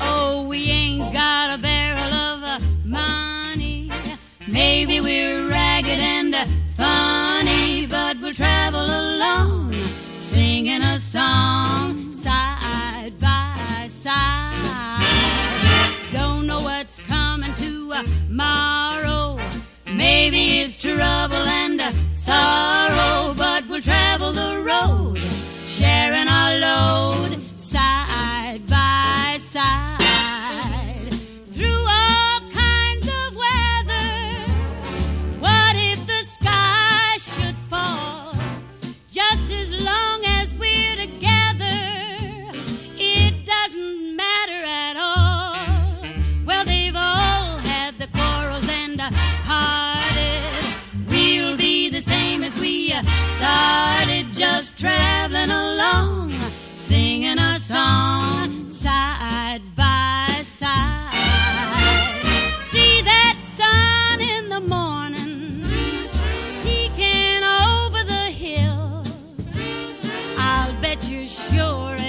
Oh, we ain't got a barrel of money. Maybe we're ragged and funny, but we'll travel along, singing a song side by side. Don't know what's coming tomorrow. Maybe it's trouble and uh, sorrow, you sure